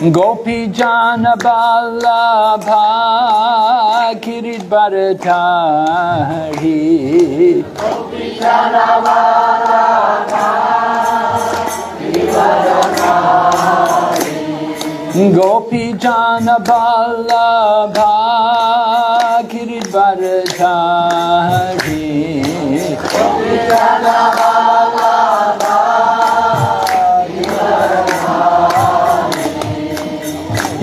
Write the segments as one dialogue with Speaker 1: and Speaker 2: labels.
Speaker 1: Gopi Jana Ballabha Kirit Bharatari Gopi Jana Ballabha Kirit Bharatari Yashodanandana Braja Jana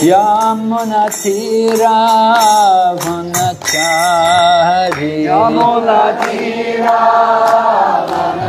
Speaker 1: Vanachari Yamuna Tira Vanachari Yamuna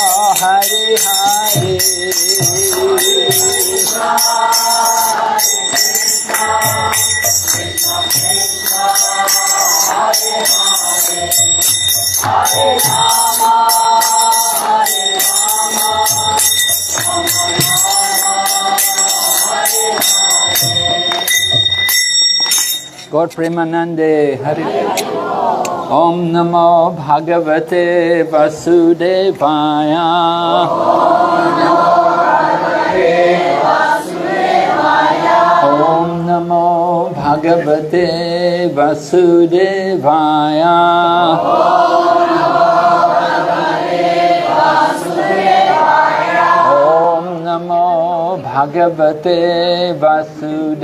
Speaker 1: Hare Hare Hare Rama हरे Rama Gaur Premanande Hari. ॐ नमो भगवते वसुदेवाय। ॐ नमो भगवते वसुदेवाय। ॐ नमो भगवते वासुदेवाया।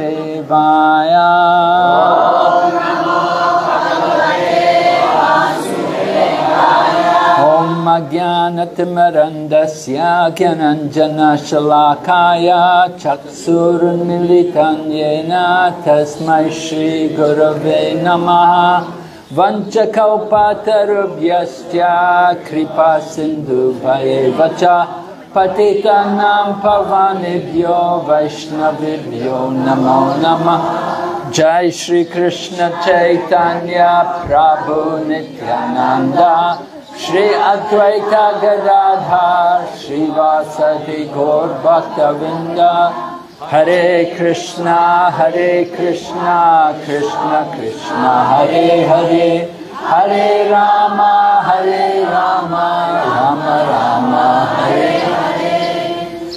Speaker 1: ज्ञानतिमरन्दस्याख्यनञ्जनशलाकाय चक्षुर्मिलितं येन तस्मै श्रीगुरवे नमः। वञ्चकौपातरुभ्यश्च कृपासिन्धुभयैव च पतितानां भवान्भ्यो वैष्णवेभ्यो नमो नमः। जय श्रीकृष्णचैतन्य प्रभु Nityananda. Chaitanya Prabhu Nityananda Shri Advaita Gadadhar Shri Vasadi Gaur Bhaktavinda Hare Krishna Hare Krishna Krishna Krishna Hare Hare Hare Rama Hare Rama Rama Rama Hare Hare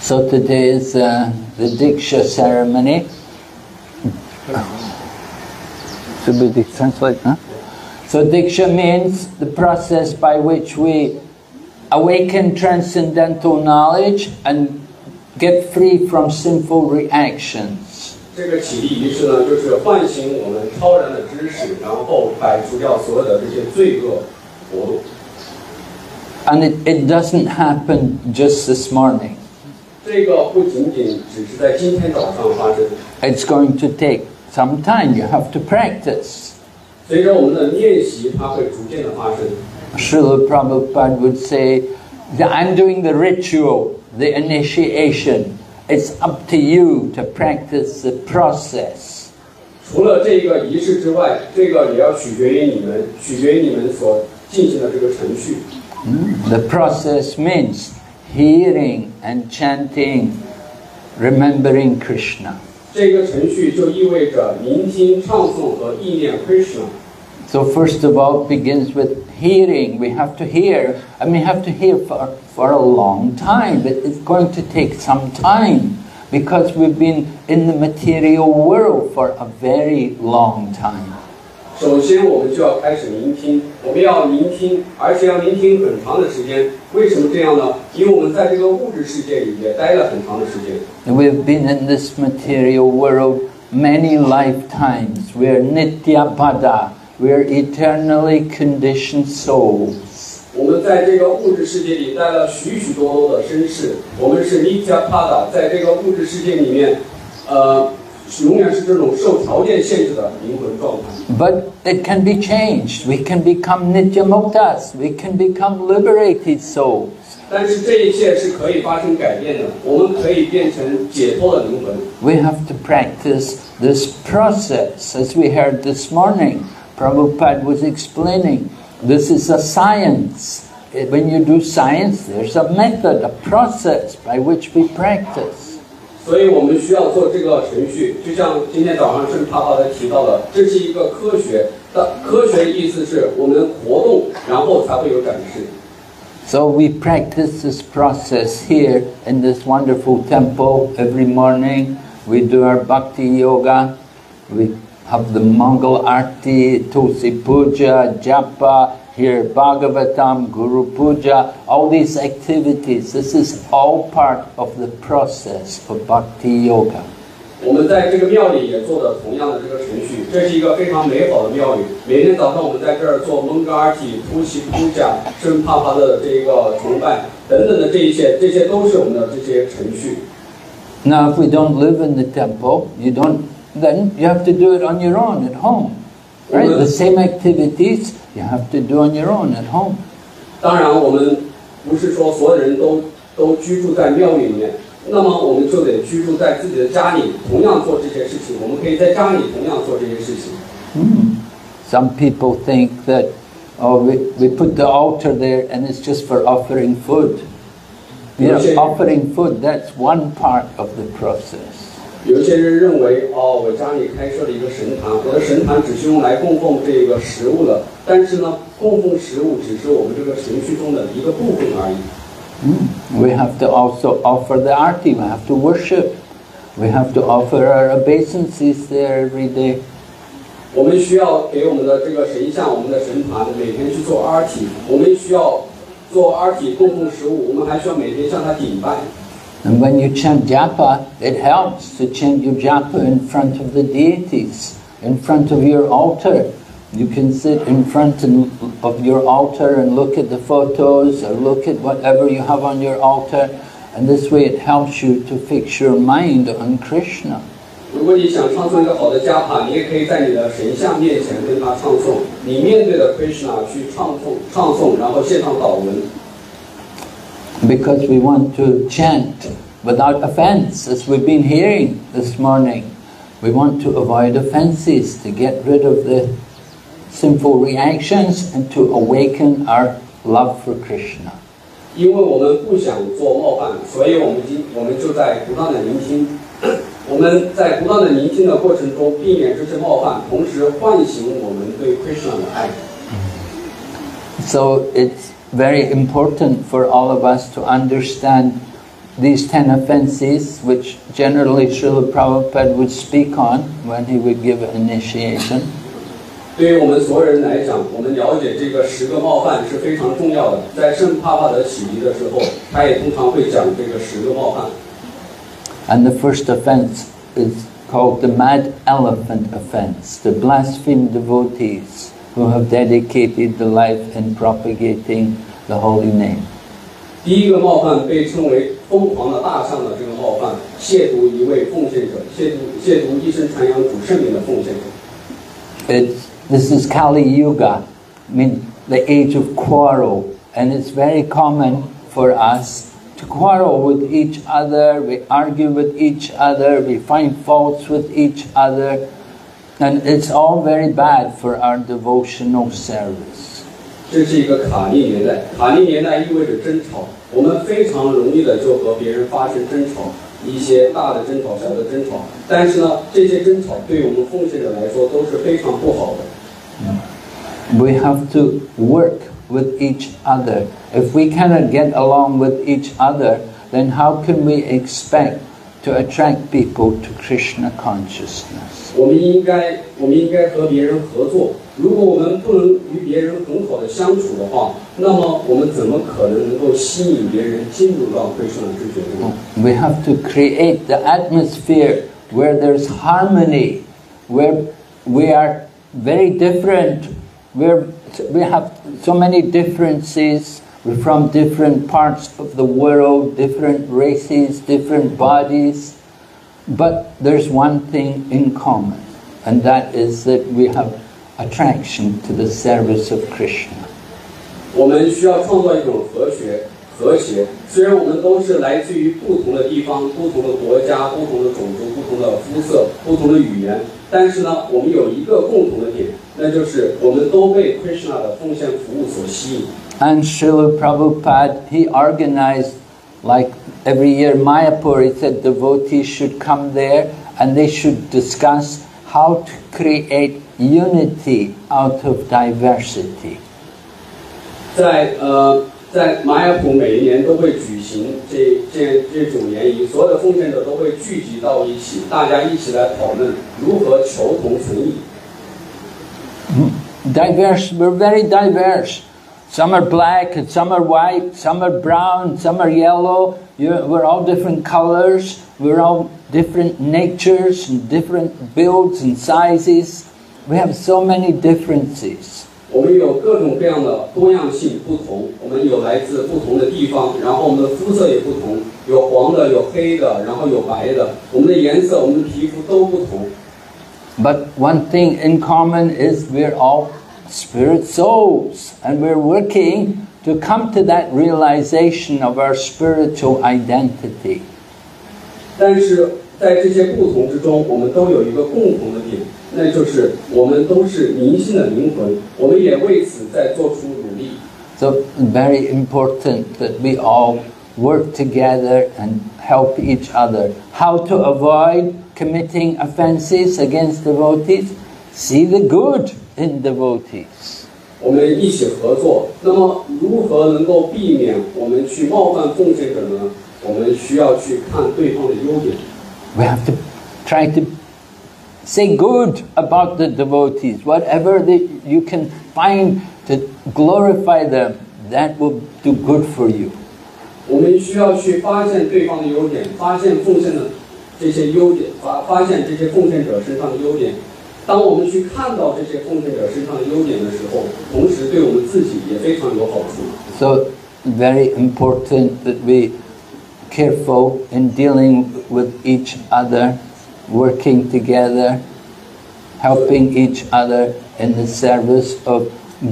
Speaker 1: So today is uh, the Diksha ceremony. Should we translate, huh? So Diksha means the process by which we awaken transcendental knowledge and get free from sinful reactions.
Speaker 2: 这个启迪仪式呢，就是唤醒我们超然的知识，然后摆除掉所有的这些罪恶活动。
Speaker 1: And it, it doesn't happen just this morning.
Speaker 2: 这个不仅仅只是在今天早上发生，
Speaker 1: It's going to take some time. You have to practice.
Speaker 2: 随着我们的练习，它会逐渐的发生。
Speaker 1: Srila Prabhupada would say, that I'm doing the ritual, the initiation. It's up to you to practice the process.
Speaker 2: 除了这个仪式之外，这个也要取决于你们，取决于你们所进行的这个程序。
Speaker 1: The process means hearing and chanting, remembering Krishna.
Speaker 2: 这个程序就意味着聆听、唱诵和意念 Krishna。
Speaker 1: So first of all, it begins with hearing. We have to hear, and we have to hear for, for a long time, but it's going to take some time because we've been in the material world for a very long time.
Speaker 2: 首先，我们就要开始聆听，我们要聆听，而且要聆听很长的时间。为什么这样呢？因为我们在这个物质世界里也待了很长的时间。
Speaker 1: We've been in this material world many lifetimes. We're nityapada. We're eternally conditioned souls.
Speaker 2: 我们在这个物质世界里待了许许多多的身世，我们是 nitya pada，在这个物质世界里面，呃，永远是这种受条件限制的灵魂状态。
Speaker 1: But it can be changed. We can become nityamuktas. We can become liberated souls.
Speaker 2: 但是这一切是可以发生改变的，我们可以变成解脱的灵魂。
Speaker 1: We have to practice this process. As we heard this morning, Prabhupada was explaining this is a science. Eh, When you do science, there's a method, a process by which we practice.
Speaker 2: 所以我们需要做这个程序，就像今天早上圣帕帕的提到的，这是一个科学。的科学的意思是我们活动，然后才会有展示。
Speaker 1: So we practice this process here in this wonderful temple every morning. We do our bhakti yoga. We have the Mangal Arti, Tulsi Puja, Japa, hear Bhagavatam, Guru Puja, all these activities, this is all part of the process of Bhakti Yoga. Now if we don't live in the temple, you don't, then you have to do it on your own at home. Right? The same activities you have to do on your own at home.
Speaker 2: 当然，我们不是说所有人都都居住在庙宇里面，那么我们就得居住在自己的家里，同样做这些事情。我们可以在家里同样做这些事情。
Speaker 1: Some people think that, oh, we, we put the altar there and it's just for offering food. You know,
Speaker 2: Okay.
Speaker 1: offering food, that's one part of the process.
Speaker 2: 有一些人认为，哦，我家里开设了一个神坛，我的神坛只是用来供奉这个食物的。但是呢，供奉食物只是我们这个程序中的一个部分而已。
Speaker 1: We have to also offer the arti, we have to worship. We have to offer our obeisances there every day.
Speaker 2: 我们需要给我们的这个神像、我们的神坛每天去做 arti，我们需要做 arti 供奉食物，我们还需要每天向他顶拜。
Speaker 1: And when you chant japa, it helps to chant your japa in front of the deities, in front of your altar. You can sit in front and- of your altar and look at the photos or look at whatever you have on your altar, and this way it helps you to fix your mind on Krishna.
Speaker 2: 如果你想唱诵一个好的加帕，你也可以在你的神像面前跟他唱诵，你面对着 Krishna 去唱诵、唱诵，然后献上祷文。
Speaker 1: Because we want to chant without offense, as we've been hearing this morning. We want to avoid offenses, to get rid of the sinful reactions and to awaken our love for Krishna.
Speaker 2: 因为我们不想做冒犯，所以我们今我们就在不断的聆听。我们在不断的聆听的过程中，避免这些冒犯，同时唤醒我们对 Krishna 的爱。
Speaker 1: So it's very important for all of us to understand these ten offenses, which generally Srila Prabhupada would speak on when he would give initiation.
Speaker 2: 对于我们所有人来讲，我们了解这个十个冒犯是非常重要的。在圣帕帕德启迪的时候，他也通常会讲这个十个冒犯。
Speaker 1: And the first offense is called the mad elephant offense, the blaspheme devotees who have dedicated the life in propagating the holy name.
Speaker 2: 第一个冒犯被称为疯狂的大象的这个冒犯，亵渎一位奉献者，亵渎亵渎一生传扬主圣名的奉献者。
Speaker 1: It's, this is Kali Yuga, I mean the age of quarrel, and it's very common for us to quarrel with each other, we argue with each other, we find faults with each other, and it's all very bad for our devotional service.
Speaker 2: 这是一个卡利年代，卡利年代意味着争吵，我们非常容易的就和别人发生争吵，一些大的争吵、小的争吵。但是呢，这些争吵对于我们奉献者来说都是非常不好的。
Speaker 1: We have to work with each other. If we cannot get along with each other, then how can we expect to attract people to Krishna consciousness?
Speaker 2: 我们应该，我们应该和别人合作。如果我们不能与别人很好的相处的话，那么我们怎么可能能够吸引别人进入到归顺的知觉中？
Speaker 1: We have to create the atmosphere where there's harmony, where we are very different, where we have so many differences. We're from different parts of the world, different races, different bodies. But there's one thing in common, and that is that we have attraction to the service of Krishna.
Speaker 2: 我们需要创造一种和谐、和谐。虽然我们都是来自于不同的地方、不同的国家、不同的种族、不同的肤色、不同的语言，但是呢，我们有一个共同的点，那就是我们都被 Krishna 的奉献服务所吸引。
Speaker 1: And Srila Prabhupada, he organized, like every year Mayapur, he said devotees should come there and they should discuss how to create unity out of diversity.
Speaker 2: 在呃，在玛雅普每一年都会举行这这这种联谊，所有的奉献者都会聚集到一起，大家一起来讨论如何求同存异。
Speaker 1: Diverse, we're very diverse. Some are black, and some are white, some are brown, some are yellow. you we're all different colors. We're all different natures and different builds and sizes. We have so many differences.
Speaker 2: 我们有各种各样的多样性不同，我们有来自不同的地方，然后我们的肤色也不同，有黄的，有黑的，然后有白的，我们的颜色，我们的皮肤都不同。
Speaker 1: But one thing in common is we're all spirit souls and we're working to come to that realization of our spiritual identity.
Speaker 2: 但是在这些不同之中，我们都有一个共同的点，那就是我们都是灵性的灵魂，我们也为此在做出努力。
Speaker 1: So very important that we all work together and help each other. How to avoid committing offenses against devotees? See the good in devotees.
Speaker 2: 我们一起合作。那么，如何能够避免我们去冒犯奉献者呢？我们需要去看对方的优点。
Speaker 1: We have to try to say good about the devotees. Whatever that you can find to glorify them, that will do good for you.
Speaker 2: 我们需要去发现对方的优点，发现奉献的这些优点，发发现这些奉献者身上的优点。 当我们去看到这些奉献者身上的优点的时候，同时对我们自己也非常有好处。
Speaker 1: So very important that we careful in dealing with each other, working together, helping each other in the service of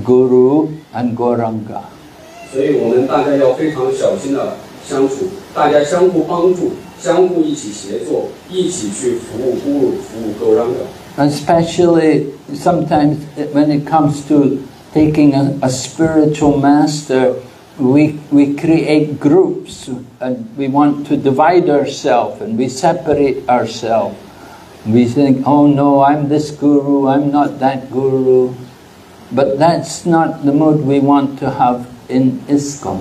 Speaker 1: Guru and Goranga.
Speaker 2: 所以我们大家要非常小心的相处，大家相互帮助，相互一起协作，一起去服务咕噜，服务勾让的。
Speaker 1: Especially sometimes when it comes to taking a, a spiritual master, we, we create groups and we want to divide ourselves and we separate ourselves. We think, oh no, I'm this guru, I'm not that guru. But that's not the mood we want to have in ISKCON.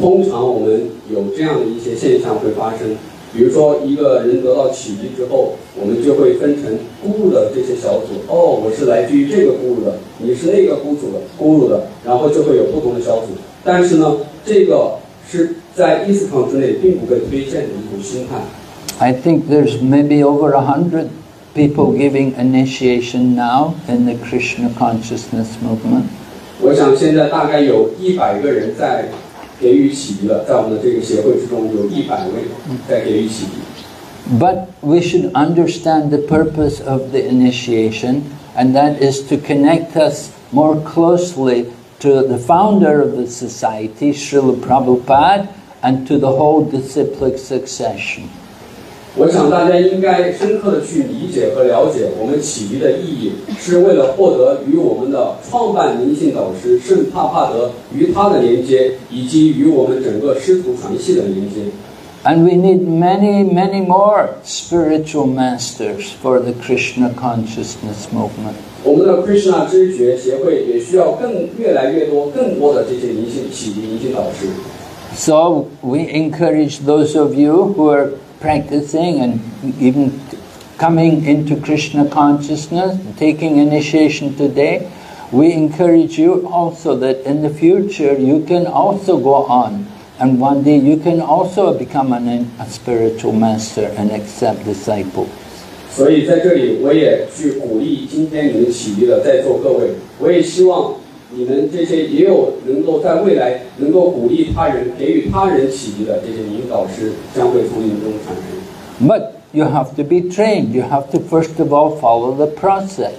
Speaker 2: 通常我们有这样的一些现象会发生，比如说一个人得到启迪之后， 我们就会分成咕噜的这些小组。哦，我是来自于这个咕噜的，你是那个咕组的咕噜的，然后就会有不同的小组。但是呢，这个是在伊斯堂之内并不被推荐的一种心态。
Speaker 1: I think there's maybe over a hundred people giving initiation now in the Krishna consciousness movement.
Speaker 2: 我想现在大概有一百个人在给予启迪了，在我们的这个协会之中，有一百位在给予启迪。
Speaker 1: But we should understand the purpose of the initiation, and that is to connect us more closely to the founder of the society, Srila Prabhupada, and to the whole disciplic succession.
Speaker 2: 我想大家应该深刻的去理解和了解我们启迪的意义，是为了获得与我们的创办灵性导师圣帕帕德与他的连接，以及与我们整个师徒传系的连接。
Speaker 1: And we need many, many more spiritual masters for the Krishna consciousness movement.
Speaker 2: 我们的 Krishna 知觉协会也需要更越来越多、更多的这些灵性启迪灵性导师。
Speaker 1: So we encourage those of you who are practicing and even coming into Krishna consciousness, taking initiation today, we encourage you also that in the future you can also go on and one day you can also become an, a spiritual master and accept disciples.
Speaker 2: 所以在这里，我也去鼓励今天你们启迪的在座各位，我也希望你们这些也有能够在未来能够鼓励他人、给予他人启迪的这些引导师，将会从你们中产生。
Speaker 1: But you have to be trained. You have to first of all follow the process.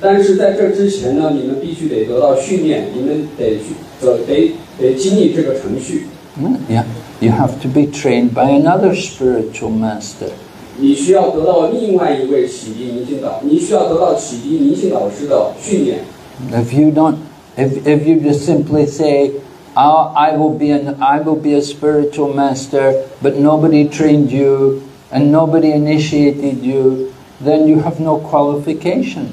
Speaker 2: 但是在这之前呢，你们必须得得到训练，你们得去得得得经历这个程序。
Speaker 1: Mm, Yeah, you have to be trained by another spiritual master.
Speaker 2: 你需要得到另外一位启迪灵性导，你需要得到启迪灵性导师的训练。
Speaker 1: If you don't, if, if you just simply say, oh, I will be an, I will be a spiritual master, but nobody trained you and nobody initiated you, then you have no qualification.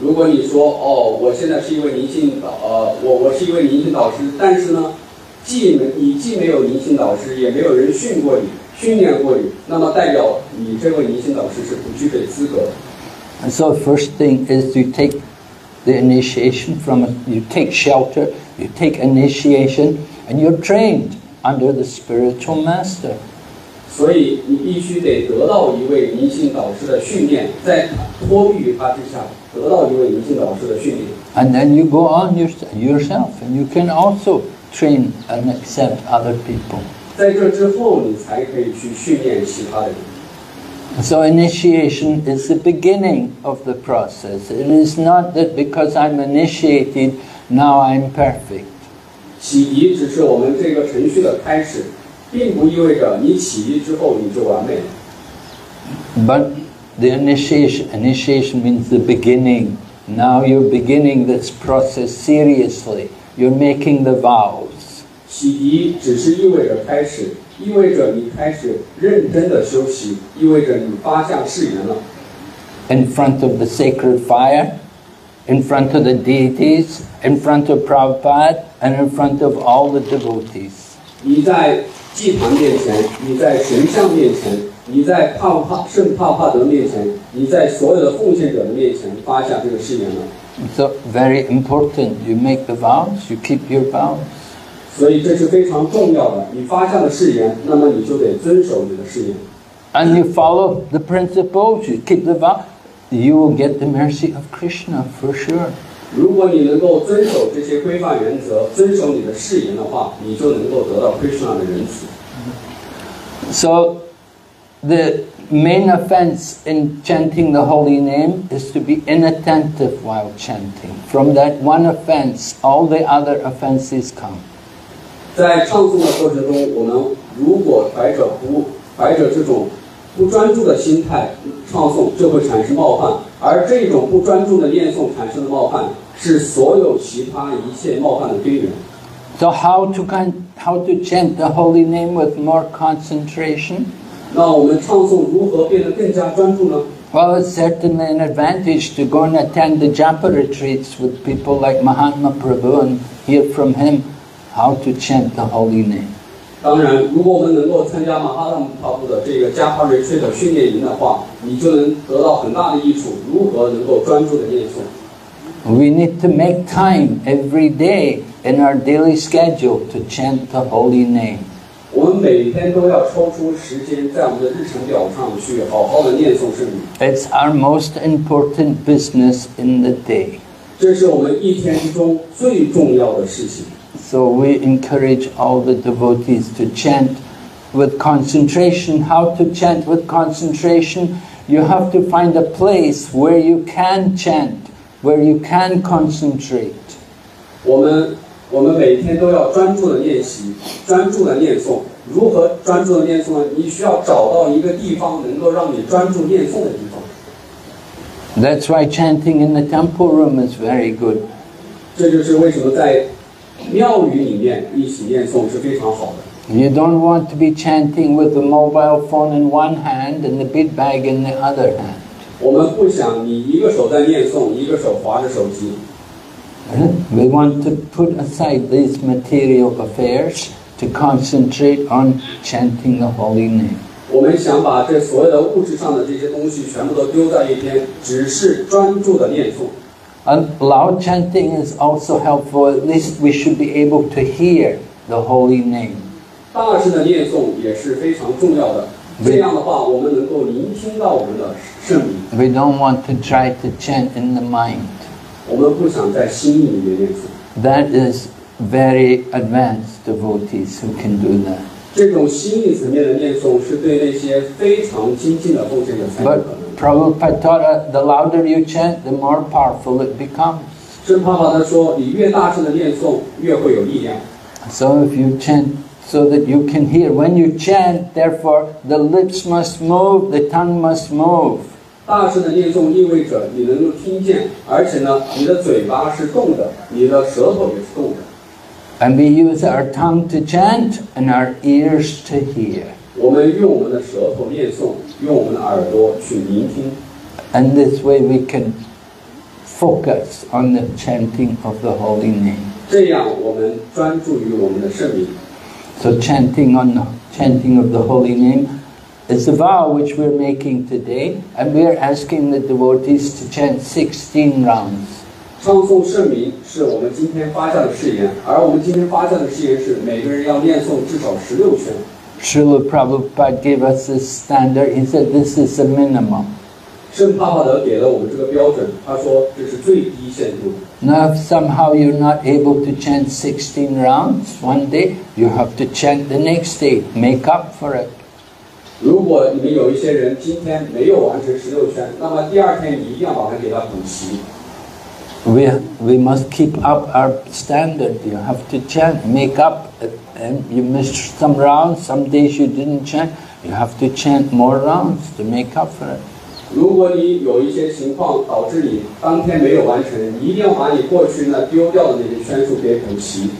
Speaker 2: 如果你说哦，我现在是一位灵性导，呃，我我是一位灵性导师，但是呢， 既没你既没有灵性导师，也没有人训过你、训练过你，那么代表你这位灵性导师是不具备资格的。
Speaker 1: And so first thing is you take the initiation from, a, you take shelter, you take initiation, and you're trained under the spiritual master.
Speaker 2: 所以你必须得得到一位灵性导师的训练，在托庇于他之下，得到一位灵性导师的训练。
Speaker 1: And then you go on your, yourself, and you can also train and accept other people.
Speaker 2: 在这之后，你才可以去训练其他的人。
Speaker 1: So initiation is the beginning of the process. It is not that because I'm initiated, now I'm perfect.
Speaker 2: 启迪只是我们这个程序的开始，并不意味着你启迪之后你就完美了。
Speaker 1: But the initiation, initiation means the beginning. Now you're beginning this process seriously. You're making the vows.
Speaker 2: 启迪只是意味着开始，意味着你开始认真的修习，意味着你发下誓言了。
Speaker 1: In front of the sacred fire, in front of the deities, in front of Prabhupada, and in front of all the devotees.
Speaker 2: 你在祭坛面前，你在神像面前，你在帕帕圣帕帕德面前，你在所有的奉献者的面前发下这个誓言了。
Speaker 1: So very important. You make the vows, you keep your vows.
Speaker 2: 所以这是非常重要的。你发下的誓言，那么你就得遵守你的誓言。
Speaker 1: And you follow the principles, you keep the vow, you will get the mercy of Krishna for sure.
Speaker 2: 如果你能够遵守这些规范原则，遵守你的誓言的话，你就能够得到 Krishna 的仁慈。
Speaker 1: So the main offense in chanting the holy name is to be inattentive while chanting. From that one offense, all the other offenses come.
Speaker 2: 在唱诵的过程中，我们如果怀着不怀着这种不专注的心态唱诵，就会产生冒犯，而这种不专注的念诵产生的冒犯，是所有其他一切冒犯的根源。
Speaker 1: So how to con- how to chant the holy name with more concentration?
Speaker 2: 那我们唱诵如何变得更加专注呢？
Speaker 1: Well, it's certainly an advantage to go and attend the japa retreats with people like Mahatma Prabhu and hear from him how to chant the holy name.
Speaker 2: 当然，如果我们能够参加马哈拉姆帕布的这个加哈瑞吹的训练营的话，你就能得到很大的益处。如何能够专注的念诵？
Speaker 1: We need to make time every day in our daily schedule to chant the holy name.
Speaker 2: 我们每天都要抽出时间，在我们的日程表上去好好的念诵圣语。
Speaker 1: It's our most important business in the day.
Speaker 2: 这是我们一天之中最重要的事情。
Speaker 1: So we encourage all the devotees to chant with concentration. How to chant with concentration? You have to find a place where you can chant, where you can concentrate.
Speaker 2: 我们 我们每天都要专注的练习，专注的念诵。如何专注的念诵呢？你需要找到一个地方，能够让你专注念诵的地方。
Speaker 1: That's why chanting in the temple room is very good.
Speaker 2: 这就是为什么在庙宇里面一起念诵是非常好的。
Speaker 1: You don't want to be chanting with the mobile phone in one hand and the big bag in the other hand.
Speaker 2: 我们不想你一个手在念诵，一个手划着手机。
Speaker 1: We want to put aside these material affairs to concentrate on chanting the holy name.
Speaker 2: 我们想把这所有的物质上的这些东西全部都丢在一边，只是专注的念诵。
Speaker 1: And loud chanting is also helpful. At least we should be able to hear the holy name.
Speaker 2: 大声的念诵也是非常重要的。这样的话，我们能够聆听到我们的圣名。
Speaker 1: We don't want to try to chant in the mind.
Speaker 2: 我们不想在心里面念诵，
Speaker 1: That is very advanced devotees who can do that.
Speaker 2: 这种心理层面的念诵是对那些非常精进的奉献者才有
Speaker 1: But
Speaker 2: 可能。
Speaker 1: Prabhupada taught us the louder you chant, the more powerful it becomes.
Speaker 2: 圣帕帕他说，你越大声的念诵，越会有力量。
Speaker 1: So if you chant so that you can hear, when you chant, therefore the lips must move, the tongue must move.
Speaker 2: 大声的念诵意味着你能够听见，而且呢，你的嘴巴是动的，你的舌头也是动的。
Speaker 1: And we use our tongue to chant and our ears to hear.
Speaker 2: 我们用我们的舌头念诵，用我们的耳朵去聆听。
Speaker 1: And this way we can focus on the chanting of the holy name.
Speaker 2: 这样，我们专注于我们的圣名。
Speaker 1: So chanting on the chanting of the holy name is the vow which we're making today, and we're asking the devotees to chant 16 rounds.
Speaker 2: 唱诵圣名是我们今天发下的誓言，而我们今天发下的誓言是每个人要念诵至少十六圈。
Speaker 1: Srila Prabhupada gave us this standard. He said this is the minimum.
Speaker 2: 圣帕帕德给了我们这个标准，他说这是最低限度。
Speaker 1: Now, if somehow you're not able to chant 16 rounds one day, you have to chant the next day. Make up for it.
Speaker 2: 如果你们有一些人今天没有完成十六圈，那么第二天你一定要把它给他补齐。
Speaker 1: We, we must keep up our standard. You have to chant, make up. And you missed some rounds, some days you didn't chant. You have to chant more rounds to make up for it.
Speaker 2: 如果你有一些情况导致你当天没有完成，你一定要把你过去那丢掉的那些圈数给补齐。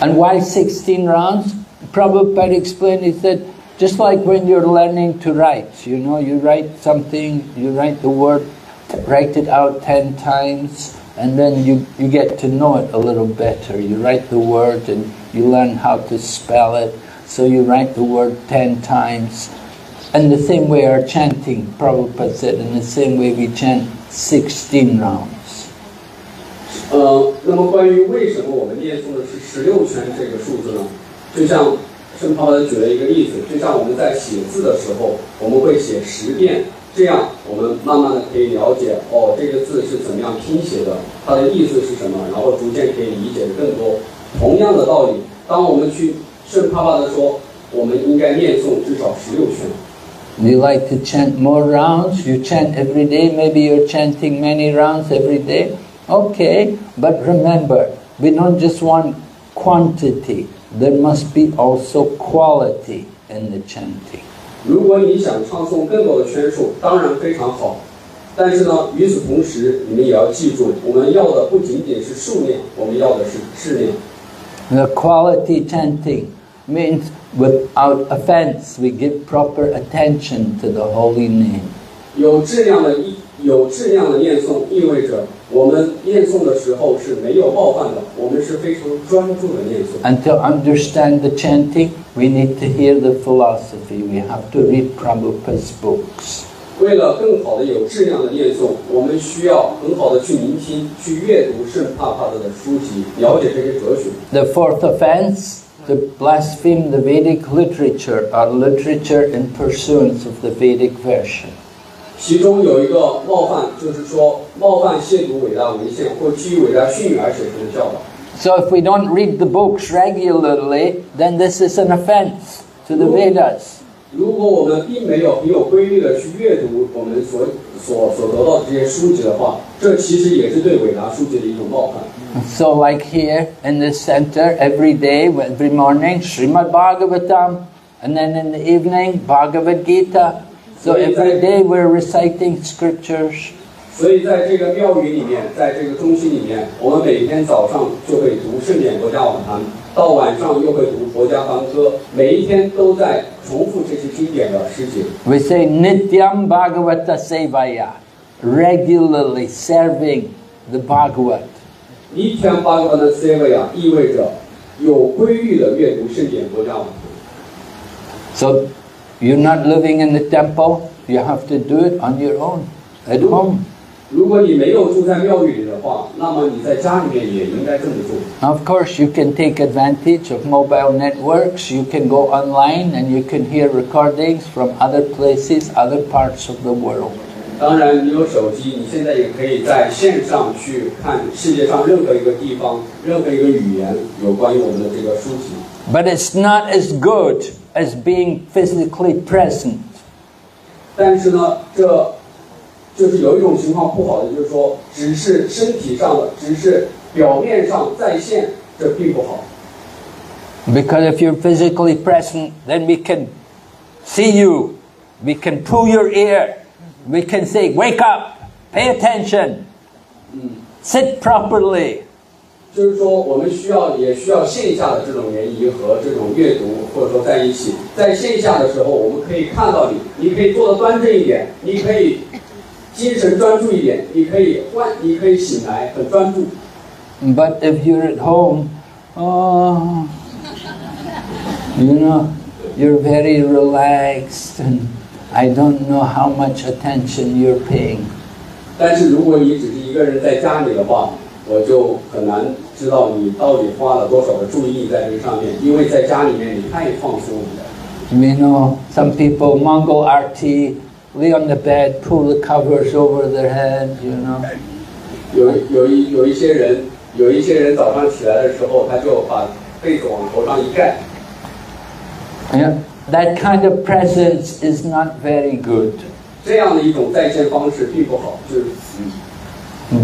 Speaker 1: And why 16 rounds? Prabhupada explained, he said, just like when you're learning to write, you know, you write something, you write the word, write it out 10 times, and then you, you get to know it a little better. You write the word and you learn how to spell it, so you write the word 10 times. And the same way our chanting, Prabhupada said, in the same way we chant 16 rounds.
Speaker 2: Uh, 呃，那么关于为什么我们念诵的是十六圈这个数字呢？就像圣帕德举了一个例子，就像我们在写字的时候，我们会写十遍，这样我们慢慢的可以了解哦，这个字是怎么样拼写的，它的意思是什么，然后逐渐可以理解的更多。同样的道理，当我们去圣帕帕德说，我们应该念诵至少十六圈。
Speaker 1: You like to chant more rounds? You chant every day? Maybe you're chanting many rounds every day? Okay, but remember, we don't just want quantity, there must be also quality in the chanting.
Speaker 2: 如果你想唱诵更多的圈数，当然非常好。但是呢，与此同时，你们也要记住，我们要的不仅仅是数量，我们要的是质量。
Speaker 1: The quality chanting means without offense, we give proper attention to the holy name.
Speaker 2: 有质量的意，有质量的念诵，意味着 我们念诵的时候是没有冒犯的，我们是非常专注的念诵。
Speaker 1: And to understand the chanting, we need to hear the philosophy. We have to read Prabhupada's books.
Speaker 2: 为了更好的有质量的念诵，我们需要很好的去聆听、去阅读圣帕帕德的书籍，了解这些哲学。
Speaker 1: The fourth offense, to blaspheme the Vedic literature or literature in pursuance of the Vedic version.
Speaker 2: 其中有一个冒犯，就是说冒犯亵渎伟大文献或基于伟大训语而写成的教导。
Speaker 1: So if we don't read the books regularly, then this is an offense to the Vedas.
Speaker 2: 如果我们并没有很有规律的去阅读我们所所所得到的这些书籍的话，这其实也是对伟大书籍的一种冒犯。
Speaker 1: So like here in this center, every day, every morning, Srimad Bhagavatam, and then in the evening, Bhagavad Gita. So every day we're reciting scriptures.
Speaker 2: 所以在这个庙宇里面，在这个中心里面，我们每天早上就会读圣典国家晚坛，到晚上又会读国家梵歌，每一天都在重复这些经典的诗节。
Speaker 1: We say Nityam Bhagavata Sevaya, regularly serving the Bhagavat.
Speaker 2: 一天八个的 s e v a 意味着有规律的阅读圣典国家晚坛。
Speaker 1: So you're not living in the temple, you have to do it on your own, at home.
Speaker 2: 如果你没有住在庙宇里的话，那么你在家里面也应该这么做。
Speaker 1: Of course, you can take advantage of mobile networks. You can go online and you can hear recordings from other places, other parts of the world.
Speaker 2: 当然，你有手机，你现在也可以在线上去看世界上任何一个地方、任何一个语言有关于我们的这个书籍。
Speaker 1: But it's not as good as being physically present.
Speaker 2: 但是呢，这就是有一种情况不好的，就是说，只是身体上的，只是表面上在线，这并不好。
Speaker 1: Because if you're physically present, then we can see you. We can pull your ear. We can say, wake up, pay attention, sit properly.
Speaker 2: 就是说，我们需要也需要线下的这种联谊和这种阅读，或者说在一起。在线下的时候，我们可以看到你，你可以坐得端正一点，你可以精神专注一点，你可以换，你可以醒来很专注。
Speaker 1: But if you're at home, oh, you know, you're very relaxed and I don't know how much attention you're paying.
Speaker 2: 但是如果你只是一个人在家里的话，我就很难知道你到底花了多少的注意力在这个上面，因为在家里面你太放松了。
Speaker 1: You know, some people mangal arti lay on the bed, pull the covers over their head, you know.
Speaker 2: 有有一有一些人，有一些人早上起来的时候，他就把被子往头上一盖。
Speaker 1: Yeah, that kind of presence is not very good.
Speaker 2: 这样的一种在线方式并不好，就是。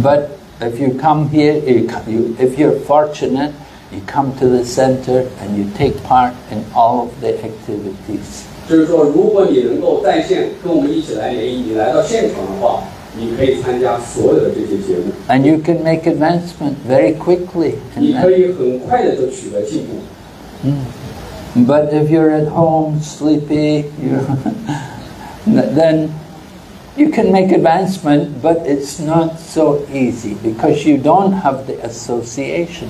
Speaker 1: But if you come here, you, co- you, if you're fortunate, you come to the center and you take part in all of the activities.
Speaker 2: 就是说，如果你能够在线跟我们一起来联谊，你来到现场的话，你可以参加所有的这些节目，
Speaker 1: And you can make advancement very quickly.
Speaker 2: 你
Speaker 1: in
Speaker 2: 可
Speaker 1: that.
Speaker 2: 以很快的就取得进步。
Speaker 1: But if you're at home, sleepy, you then you can make advancement, but it's not so easy because you don't have the association.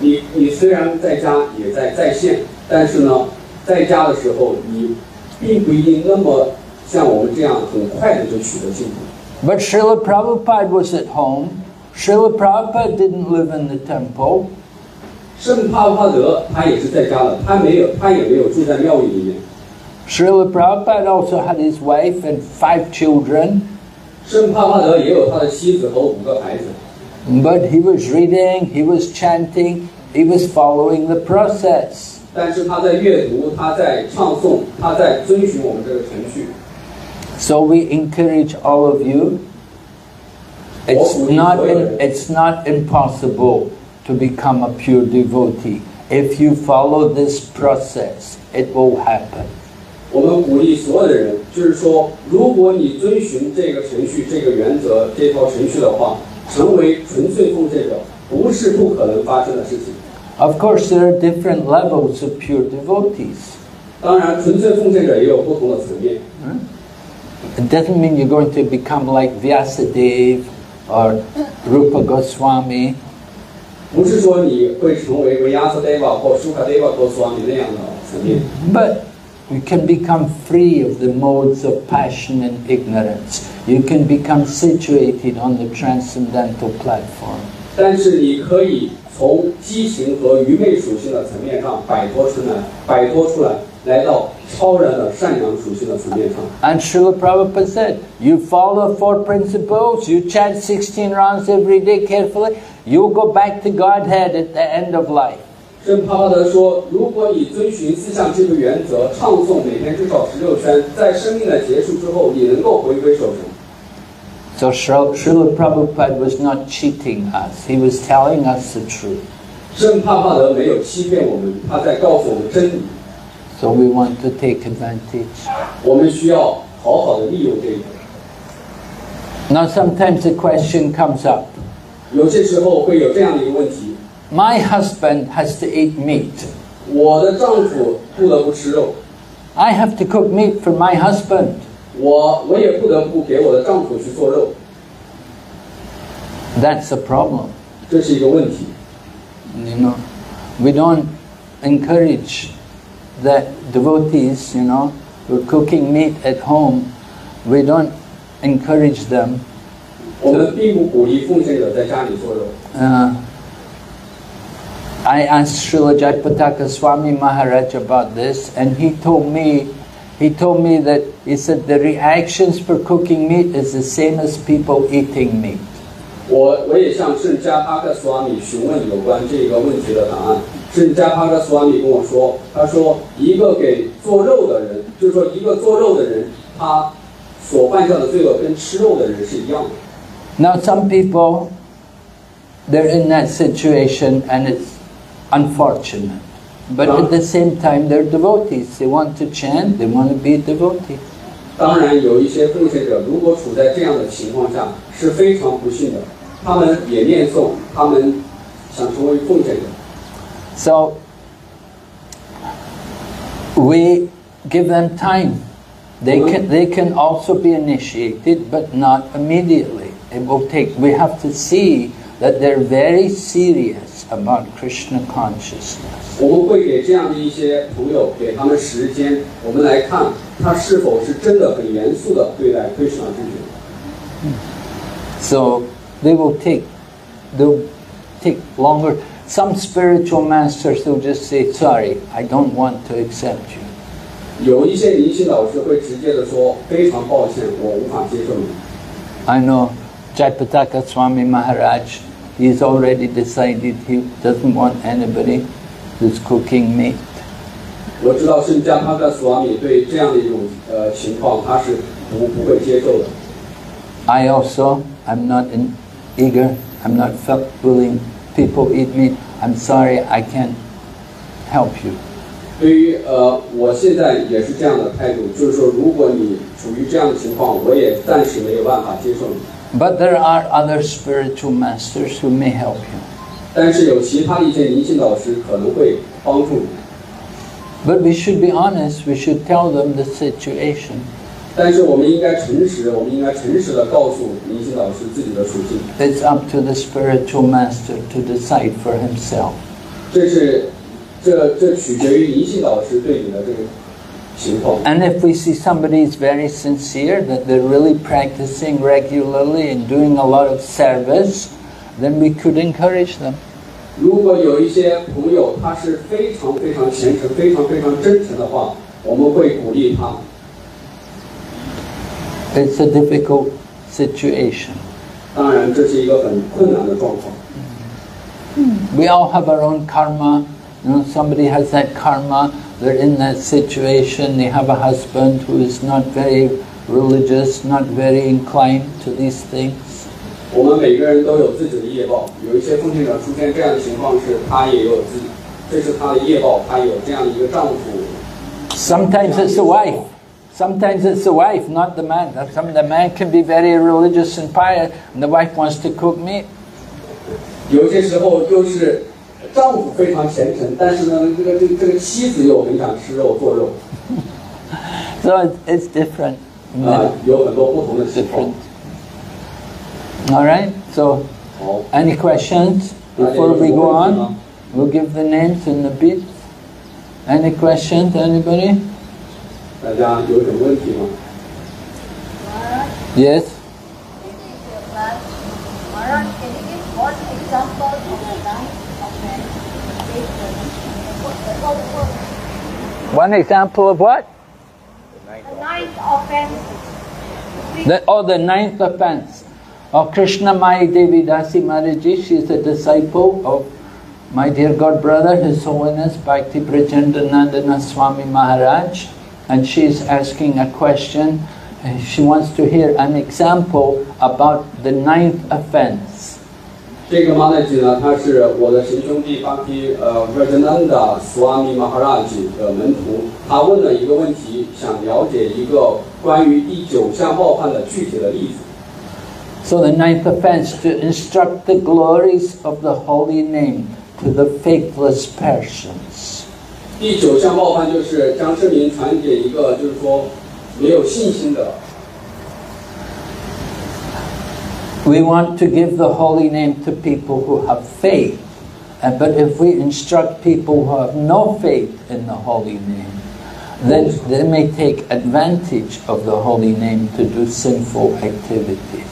Speaker 2: 你你虽然在家也在在线，但是呢，在家的时候你并不一定那么像我们这样很快的就取得进步。
Speaker 1: But Srila Prabhupada was at home. Srila Prabhupada didn't live in the temple.
Speaker 2: 圣帕帕德他也是在家的，他没有他也没有住在庙宇里面。
Speaker 1: Srila Prabhupada also had his wife and five children,
Speaker 2: 圣帕帕德也有他的妻子和五个孩子，
Speaker 1: but he was reading, he was chanting, he was following the process.
Speaker 2: 但是他在阅读，他在唱诵，他在遵循我们这个程序。
Speaker 1: So we encourage all of you. It's
Speaker 2: What we
Speaker 1: not
Speaker 2: encourage.
Speaker 1: in, it's not impossible to become a pure devotee. If you follow this process, it will happen.
Speaker 2: 我们鼓励所有的人，就是说，如果你遵循这个程序、这个原则、这套程序的话，成为纯粹奉献者，不是不可能发生的事情。
Speaker 1: Of course, there are different levels of pure devotees.
Speaker 2: 当然，纯粹奉献者也有不同的层面，嗯
Speaker 1: It doesn't mean you're going to become like Vyasadeva or Rupa Goswami.
Speaker 2: 不是说你会成为 Vyasadeva 或 Shukadeva Goswami 那样的层面
Speaker 1: ，But you can become free of the modes of passion and ignorance. You can become situated on the transcendental platform.
Speaker 2: 但是你可以从激情和愚昧属性的层面上摆脱出来，摆脱出来，来到超然的善良属性的层面上。
Speaker 1: And Srila Prabhupada said, you follow four principles, you chant 16 rounds every day carefully, you'll go back to Godhead at the end of life.
Speaker 2: 圣帕帕德说，如果你遵循四项这个原则，唱诵每天至少十六圈，在生命的结束之后，你能够回归守神。
Speaker 1: So Srila Srila Prabhupada was not cheating us, he was telling us the truth.
Speaker 2: 圣帕帕德没有欺骗我们，他在告诉我们真理。
Speaker 1: So we want to take advantage.
Speaker 2: 我们需要好好的利用这个。
Speaker 1: Now sometimes the question comes up,
Speaker 2: 有些时候会有这样的一个问题：
Speaker 1: my husband has to eat meat.
Speaker 2: 我的丈夫不得不吃肉，
Speaker 1: I have to cook meat for my husband.
Speaker 2: 我我也不得不给我的丈夫去做肉，
Speaker 1: That's a problem.
Speaker 2: 这是一个问题。
Speaker 1: You know, we don't encourage that devotees, you know, who are cooking meat at home, we don't encourage them
Speaker 2: 我们并不鼓励奉献者在家里做肉。
Speaker 1: Uh, I asked Srila Jayapataka Swami Maharaj about this, and he told me, he told me that he said the reactions for cooking meat is the same as people eating meat.
Speaker 2: 我我也向圣加帕克斯瓦米询问有关这个问题的答案。圣加帕克斯瓦米跟我说，他说一个给做肉的人，就是说一个做肉的人，他所犯下的罪恶跟吃肉的人是一样的。
Speaker 1: Now some people, they're in that situation and it's unfortunate. But at the same time, they're devotees. They want to chant, they want to be a devotee.
Speaker 2: 当然，有一些奉献者如果处在这样的情况下是非常不幸的，他们也念诵，他们想成为奉献者。
Speaker 1: So, we give them time. They can, they can also be initiated, but not immediately. It will take, we have to see that they're very serious about Krishna consciousness. So they will take, they'll take longer. Some spiritual masters will just say, "Sorry, I don't want to accept you." I know Jayapataka Swami Maharaj he's already decided he doesn't want anybody who's cooking meat.
Speaker 2: ”我知道圣加帕克斯瓦米对这样的一种呃情况，他是不不会接受的。
Speaker 1: I also, I'm not in, eager, I'm not felt willing. People eat meat. I'm sorry, I can't help you.
Speaker 2: 对于呃，我现在也是这样的态度，就是说，如果你处于这样的情况，我也暂时没有办法接受你。
Speaker 1: But there are other spiritual masters who may help you.
Speaker 2: 但是有其他的一些灵性老师可能会帮助你。
Speaker 1: But we should be honest, we should tell them the situation.
Speaker 2: 但是我们应该诚实，我们应该诚实的告诉灵性老师自己的处境。
Speaker 1: It's up to the spiritual master to decide for himself.
Speaker 2: 这是这这取决于灵性老师对你的这个情况。
Speaker 1: And if we see somebody is very sincere, that they're really practicing regularly and doing a lot of service, then we could encourage them.
Speaker 2: 如果有一些朋友他是非常非常虔诚、非常非常真诚的话，我们会鼓励他。
Speaker 1: It's a difficult situation.
Speaker 2: 当然，这是一个很困难的状况。
Speaker 1: We all have our own karma. You know, somebody has that karma, they're in that situation, they have a husband who is not very religious, not very inclined to these things.
Speaker 2: 我们每个人都有自己的业报，有一些奉献者出现这样的情况是，他也有自己，这是他的业报，他有这样的一个丈夫。
Speaker 1: Sometimes it's the wife. Sometimes it's the wife, not the man. Some the man can be very religious and pious, and the wife wants to cook meat.
Speaker 2: 有一些时候又是 丈夫非常虔诚，但是呢，这个这个这个妻子又很想吃肉做肉，
Speaker 1: So it's, it's different.
Speaker 2: 啊、有很多不同的情况
Speaker 1: different.。 All right. So,
Speaker 2: 好，
Speaker 1: any questions before we go on? We'll give the names in a bit. Any questions? Anybody?
Speaker 2: 大家有什么问题吗？
Speaker 1: Yes.
Speaker 3: One example of what? The ninth offense.
Speaker 1: The, oh, the ninth offense. Oh, Krishna Maya Devi Dasi Maharaji, she is a disciple of my dear God brother, His Holiness Bhakti Prajandanandana Swami Maharaj, and she is asking a question. She wants to hear an example about the ninth offense.
Speaker 2: 这个 Manaji 呢，他是我的神兄弟 Bhakti 呃 Rajananda Swami Maharaj 的门徒。他问了一个问题，想了解一个关于第九项冒犯的具体的例子。
Speaker 1: So the ninth offense to instruct the glories of the holy name to the faithless persons.
Speaker 2: 第九项冒犯就是将圣名传给一个就是说没有信心的。
Speaker 1: We want to give the holy name to people who have faith. Uh, but if we instruct people who have no faith in the holy name, then they may take advantage of the holy name to do sinful activities.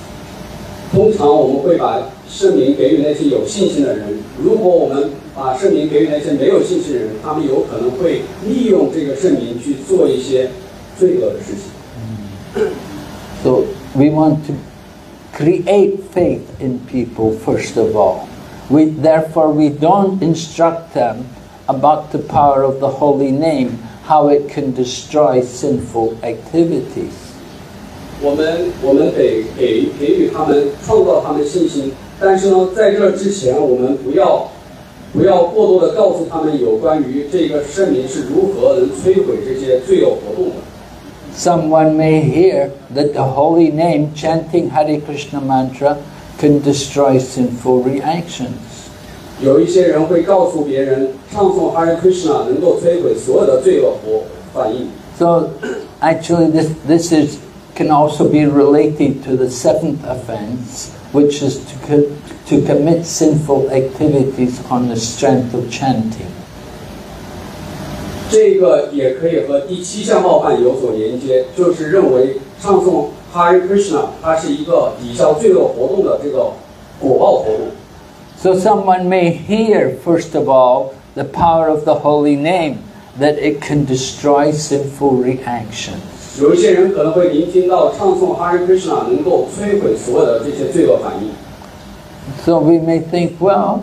Speaker 2: 通常我们会把圣名给予那些有信心的人。如果我们把圣名给予那些没有信心的人，他们有可能会利用这个圣名去做一些罪恶的事情。
Speaker 1: So we want to create faith in people first of all. We, therefore, we don't instruct them about the power of the holy name, how it can destroy sinful activities.
Speaker 2: 我们我们得给给予他们创造他们信心，但是呢，在这之前，我们不要不要过多的告诉他们有关于这个圣名是如何能摧毁这些罪恶活动的。
Speaker 1: Someone may hear that the holy name, chanting Hare Krishna mantra, can destroy sinful reactions.
Speaker 2: 有一些人会告诉别人，唱诵 Hare Krishna 能够摧毁所有的罪恶活反应。
Speaker 1: So, actually, this, this is, can also be related to the seventh offense, which is to, co- to commit sinful activities on the strength of chanting.
Speaker 2: 这个也可以和第七项冒犯有所连接，就是认为唱诵 Hare Krishna 它是一个抵消罪恶活动的这个果报活动。
Speaker 1: So, someone may hear, first of all, the power of the holy name, that it can destroy sinful reactions.
Speaker 2: 有一些人可能会聆听到唱诵 Hare Krishna 能够摧毁所有的这些罪恶反应。
Speaker 1: So we may think, well,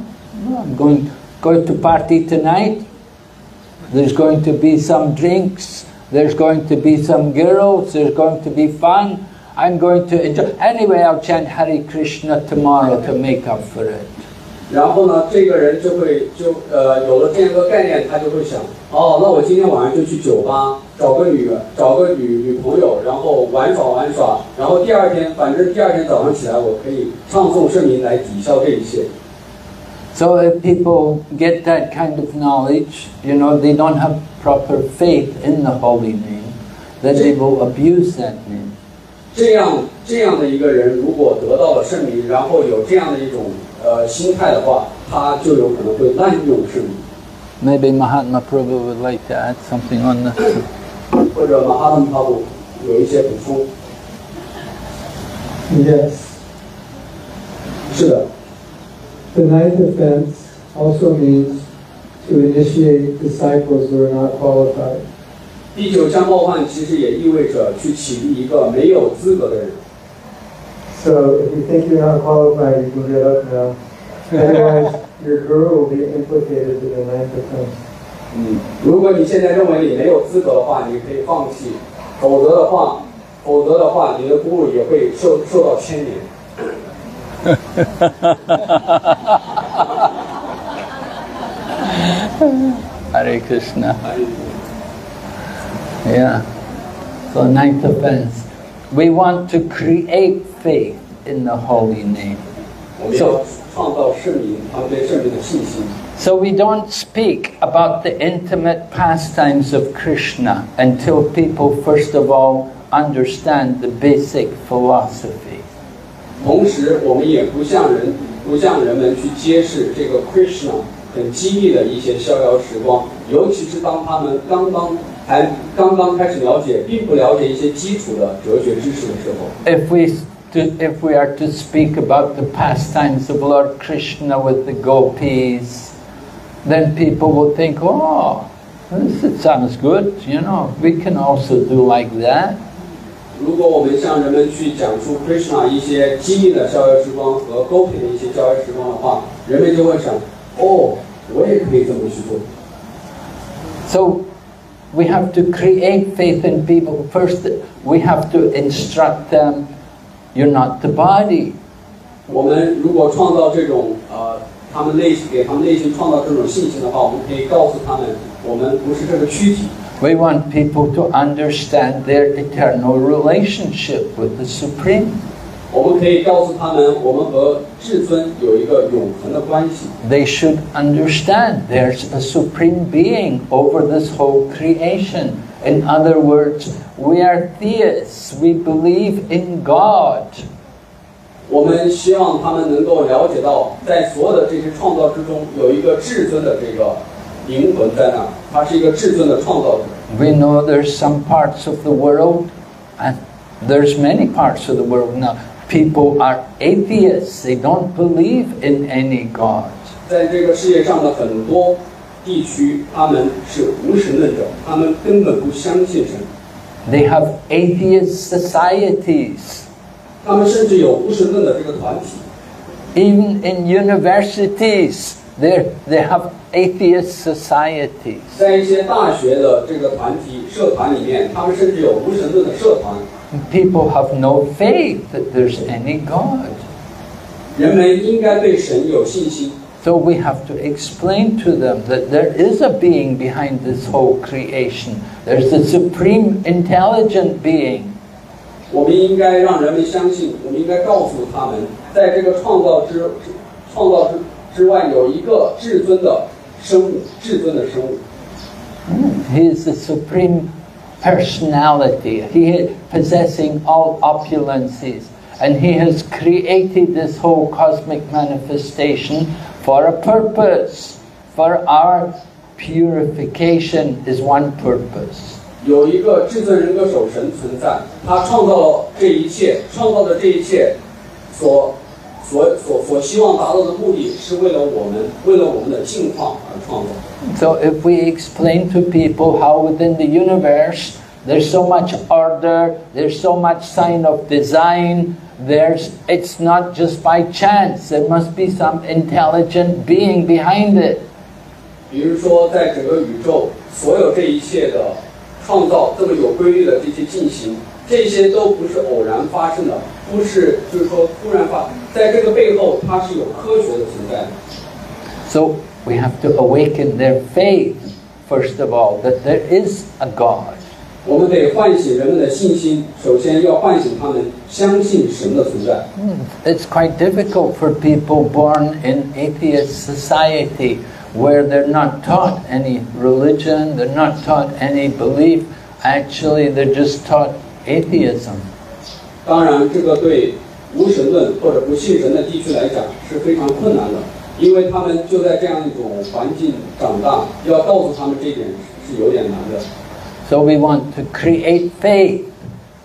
Speaker 1: I'm going, going to party tonight. There's going to be some drinks. There's going to be some girls. There's going to be fun. I'm going to enjoy. Anyway, I'll chant Hare Krishna tomorrow to make up for it.
Speaker 2: 然后呢，这个人就会就呃有了这样一个概念，他就会想，哦，那我今天晚上就去酒吧找个女找个女女朋友，然后玩耍玩耍，然后第二天，反正第二天早上起来，我可以唱诵圣名来抵消这一切。
Speaker 1: So if people get that kind of knowledge, you know, they don't have proper faith in the holy name, then they will abuse that name.
Speaker 2: 这样这样的一个人，如果得到了圣名，然后有这样的一种呃心态的话，他就有可能会滥用圣名。
Speaker 1: Maybe Mahatma Prabhu would like to add something on this.
Speaker 2: 或者马哈顿帕布有一些补充。
Speaker 4: Yes.
Speaker 2: 是的，
Speaker 4: The ninth offense also means to initiate disciples who are not qualified.
Speaker 2: 第九项冒犯其实也意味着去启迪一个没有资格的人。
Speaker 4: So if you think you're not qualified, you can get up now. Otherwise, your guru will be implicated in the ninth offense.
Speaker 2: 嗯，如果你现在认为你没有资格的话，你可以放弃；否则的话，否则的话，你的咕噜也会受受到牵连。
Speaker 1: Hare Krishna. Yeah. So ninth offense. We want to create faith in the holy name.
Speaker 2: So,
Speaker 1: so we don't speak about the intimate pastimes of Krishna until people first of all understand the basic philosophy.
Speaker 2: 同时，我们也不向人不向人们去揭示这个 Krishna 很机密的一些逍遥时光，尤其是当他们刚刚还刚刚开始了解，并不了解一些基础的哲学知识的时候。
Speaker 1: If we to, if we are to speak about the pastimes of Lord Krishna with the gopis, then people will think, oh, this it sounds good, you know, we can also do like that.
Speaker 2: 如果我们向人们去讲述 Krishna 一些机密的逍遥时光和 Gopi 的一些逍遥时光的话，人们就会想，哦，我也可以这么去做。
Speaker 1: So we have to create faith in people. First, we have to instruct them, you're not the body.
Speaker 2: 我们如果创造这种呃，他们内给他们内心创造这种信心的话，我们可以告诉他们，我们不是这个躯体。
Speaker 1: We want people to understand their eternal relationship with the Supreme.
Speaker 2: 我们可以告诉他们，我们和至尊有一个永恒的关系。
Speaker 1: They should understand there's a supreme being over this whole creation. In other words, we are theists. We believe in God.
Speaker 2: 我们希望他们能够了解到，在所有的这些创造之中，有一个至尊的这个 灵魂在那儿，他是一个至尊的创造者。
Speaker 1: We know there's some parts of the world, and there's many parts of the world now. People are atheists. They don't believe in any God.
Speaker 2: 在这个世界上的很多地区，他们是无神论者，他们根本不相信神，
Speaker 1: They have atheist societies.
Speaker 2: 他们甚至有无神论的这个团体。
Speaker 1: Even in universities, they they have atheist societies.
Speaker 2: 在一些大学的这个团体社团里面，他们甚至有无神论的社团。
Speaker 1: People have no faith that there's any God.
Speaker 2: 人们应该对神有信心，
Speaker 1: So we have to explain to them that there is a being behind this whole creation. There's a supreme intelligent being.
Speaker 2: 我们应该让人们相信，我们应该告诉他们，在这个创造之创造之 之外，有一个至尊的生物，至尊的生物。
Speaker 1: He is the supreme personality. He is possessing all opulences. And he has created this whole cosmic manifestation for a purpose. For our purification is one purpose.
Speaker 2: 有一个至尊人格守神存在，他创造了这一切，创造的这一切所 所所所希望达到的目的是为了我们，为了我们的净化而创造。
Speaker 1: So if we explain to people how within the universe there's so much order, there's so much sign of design, there's it's not just by chance, there must be some intelligent being behind it.
Speaker 2: 比如说，在整个宇宙，所有这一切的创造这么有规律的这些进行， 这些都不是偶然发生的，不是就是说突然发，在这个背后它是有科学的存在的。
Speaker 1: So we have to awaken their faith, first of all, that there is a God.
Speaker 2: 我们得唤醒人们的信心，首先要唤醒他们相信神的存在。
Speaker 1: It's quite difficult for people born in atheist society where they're not taught any religion, they're not taught any belief. Actually, they're just taught atheism.
Speaker 2: 当然，这个对无神论或者不信神的地区来讲是非常困难的，因为他们就在这样一种环境长大，要告诉他们这一点是有点难的。
Speaker 1: So we want to create faith,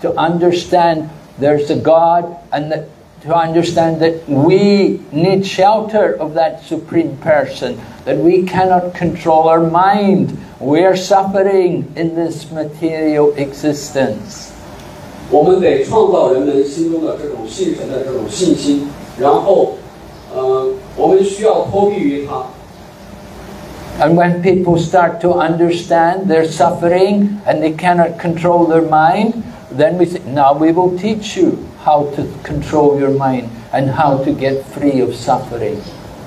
Speaker 1: to understand there's a God, and that, to understand that we need shelter of that supreme person, that we cannot control our mind. We are suffering in this material existence.
Speaker 2: 我们得创造人们心中的这种信神的这种信心，然后，呃，我们需要托庇于他。
Speaker 1: And when people start to understand their suffering and they cannot control their mind, then we say, now we will teach you how to control your mind and how to get free of suffering.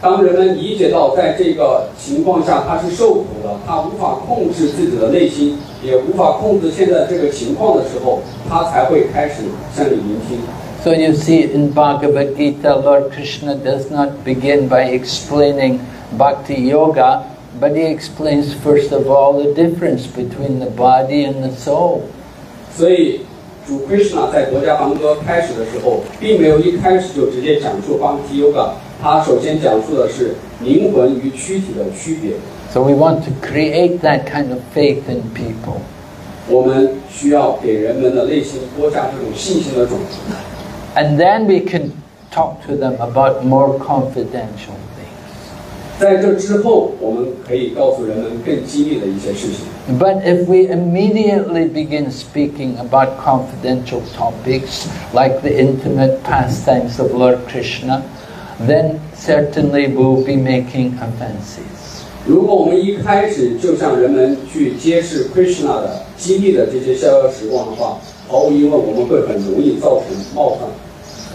Speaker 2: 当人们理解到在这个情况下他是受苦的，他无法控制自己的内心，也无法控制现在这个情况的时候，他才会开始向你聆听。
Speaker 1: So you see in Bhagavad Gita, Lord Krishna does not begin by explaining bhakti yoga, but he explains first of all the difference between the body and the soul.
Speaker 2: 所以 主 Krishna 在国家梵歌开始的时候，并没有一开始就直接讲述 Bhakti Yoga，他首先讲述的是灵魂与躯体的区别。
Speaker 1: So we want to create that kind of faith in people.
Speaker 2: 我们需要给人们的内心播下这种信心的种子
Speaker 1: ，And then we can talk to them about more confidential things.
Speaker 2: 在这之后，我们可以告诉人们更机密的一些事情。
Speaker 1: But if we immediately begin speaking about confidential topics like the intimate pastimes of Lord Krishna, then certainly we'll be making offenses.
Speaker 2: 如果我们一开始就向人们去揭示 Krishna 的机密的这些逍遥时光的话，毫无疑问，我们会很容易造成冒犯。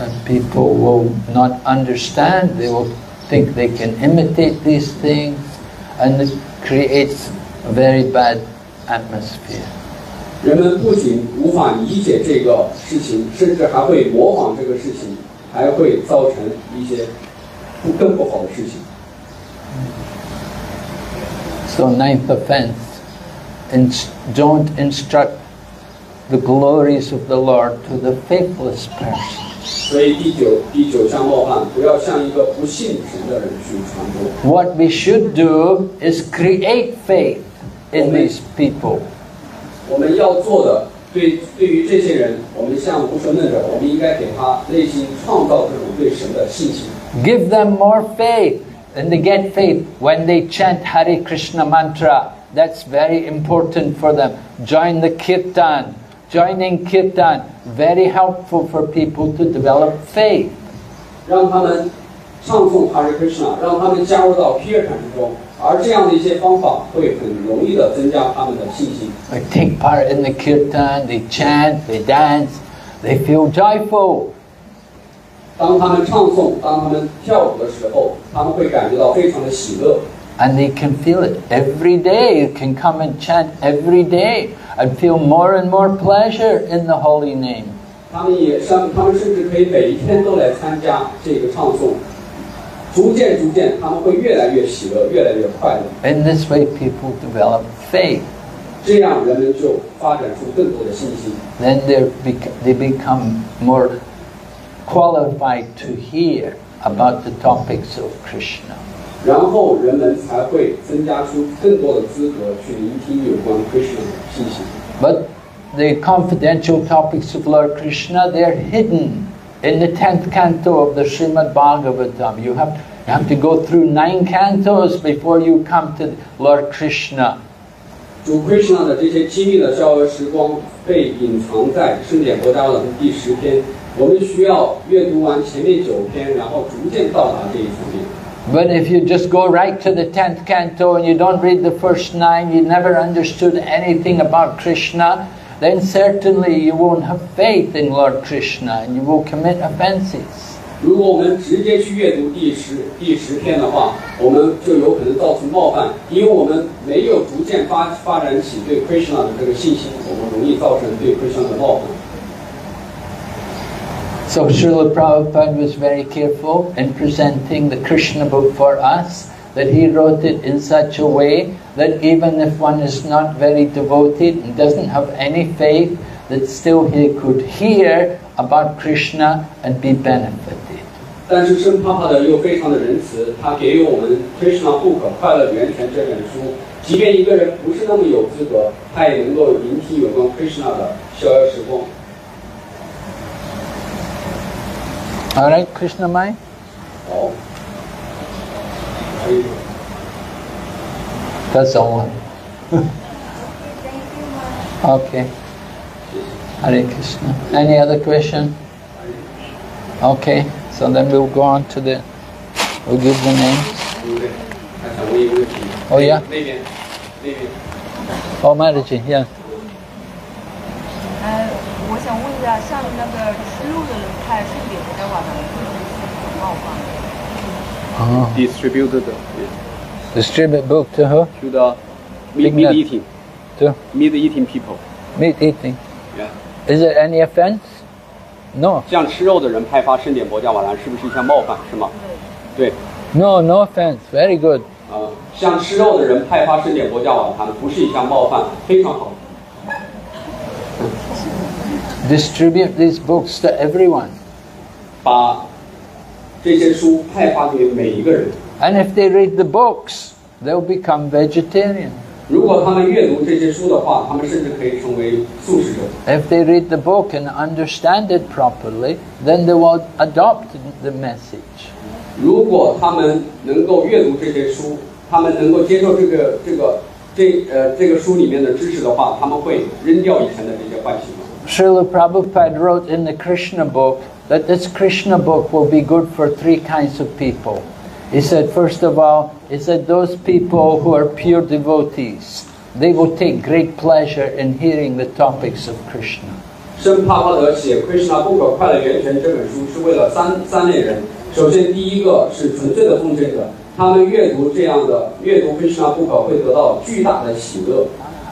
Speaker 1: And people will not understand, they will think they can imitate these things, and it creates a very bad atmosphere.
Speaker 2: 人们不仅无法理解这个事情，甚至还会模仿这个事情，还会造成一些不更不好的事情。
Speaker 1: So, ninth offense ins- don't instruct the glories of the Lord to the faithless person.
Speaker 2: 所以第九第九项冒犯，不要向一个不信神的人去传播。
Speaker 1: What we should do is create faith in these people.
Speaker 2: 我们要做的，对对于这些人，我们像无神论者，我们应该给他内心创造这种对神的信心，
Speaker 1: Give them more faith, and they get faith when they chant Hare Krishna mantra. That's very important for them. Join the kirtan. Joining kirtan, very helpful for people to develop faith.
Speaker 2: 让他们 唱诵 Hare Krishna，让他们加入到 Kirtan 之中，而这样的一些方法会很容易的增加他们的信心。
Speaker 1: They take part in the kirtan, they chant, they dance, they feel joyful.
Speaker 2: 当他们唱诵，当他们跳舞的时候，他们会感觉到非常的喜乐，
Speaker 1: And they can feel it every day. You can come and chant every day and feel more and more pleasure in the holy name.
Speaker 2: 他们也甚，他们甚至可以每一天都来参加这个唱诵， 逐渐逐渐，他们会越来越喜乐，越来越快乐。
Speaker 1: In this way, people develop faith.
Speaker 2: 这样人们就发展出更多的信心，
Speaker 1: Then they're bec- they become more qualified to hear about the topics of Krishna.
Speaker 2: 然后人们才会增加出更多的资格去聆听有关 Krishna 的信息。
Speaker 1: But the confidential topics of Lord Krishna, they're hidden in the 10th canto of the Srimad Bhagavatam. You have, you have to go through nine cantos before you come to Lord Krishna.
Speaker 2: 主 Krishna 的这些机密的逍遥时光被隐藏在圣典国家的第十篇，我们需要阅读完前面九篇，然后逐渐到达这一层面。
Speaker 1: But if you just go right to the 10th canto and you don't read the first nine, you never understood anything about Krishna, then certainly you won't have faith in Lord Krishna and you will commit offenses. So Srila Prabhupada was very careful in presenting the Krishna book for us that he wrote it in such a way that even if one is not very devoted and doesn't have any faith, that still he could hear about Krishna and be benefited.
Speaker 2: 但是圣帕帕的又非常的仁慈，他给予我们《Krishna 不可快乐源泉》这本书，即便一个人不是那么有资格，他也能够聆听有关 Krishna 的逍遥时光。
Speaker 1: All right, Krishna Mai?
Speaker 2: 好， 还有
Speaker 1: That's all. okay. Hare Krishna. Any other question? Okay, so then we'll go on to the, we'll give the names.
Speaker 2: 对不对？还想问一个问题。
Speaker 1: 哦呀
Speaker 2: 那边，那边。
Speaker 1: Oh, Mataji, yeah.
Speaker 5: 呃，我想问一下，像那个吃肉的人派圣典国家瓦堂，会不会是冒犯？
Speaker 1: Oh.
Speaker 2: distributed
Speaker 1: Distribute book to who?
Speaker 2: to the
Speaker 1: Big
Speaker 2: meat
Speaker 1: nut.
Speaker 2: eating
Speaker 1: To
Speaker 2: meat eating people。
Speaker 1: meat eating.
Speaker 2: Yeah.
Speaker 1: Is it any offense? No.
Speaker 2: 像吃肉的人派发圣典博加瓦兰，是不是一项冒犯？是吗？对。
Speaker 1: No, no offense. Very good.
Speaker 2: 呃，像吃肉的人派发圣典博加瓦坛，不是一项冒犯，非常好。
Speaker 1: Distribute these books to everyone.
Speaker 2: 把 这些书派发给每一个人。
Speaker 1: And if they read the books, they'll become vegetarian.
Speaker 2: 如果他们阅读这些书的话，他们甚至可以成为素食者。
Speaker 1: If they read the book and understand it properly, then they will adopt the message.
Speaker 2: 如果他们能够阅读这些书，他们能够接受这个这个这呃这个书里面的知识的话，他们会扔掉以前的这些坏习惯。
Speaker 1: Srila Prabhupada wrote in the Krishna book that this Krishna book will be good for three kinds of people. He said, first of all, he said, those people who are pure devotees, they will take great pleasure in hearing the topics of Krishna.
Speaker 2: 圣帕帕德写《Krishna 不可快乐源泉》这本书是为了三三类人。首先，第一个是纯粹的奉献者，他们阅读这样的阅读《Krishna 不可会得到巨大的喜乐。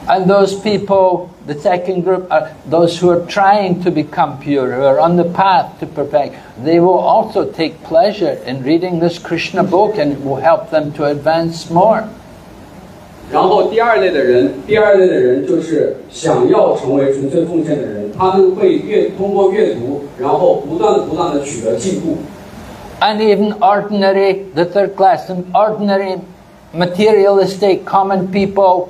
Speaker 1: And those people, the second group, are those who are trying to become pure, who are on the path to perfect. They will also take pleasure in reading this Krishna book and it will help them to advance more.
Speaker 2: 然后第二类的人，第二类的人就是想要成为纯粹奉献的人，他们会阅通过阅读，然后不断的不断的取得进步。
Speaker 1: And even ordinary, the third class, and ordinary materialistic common people,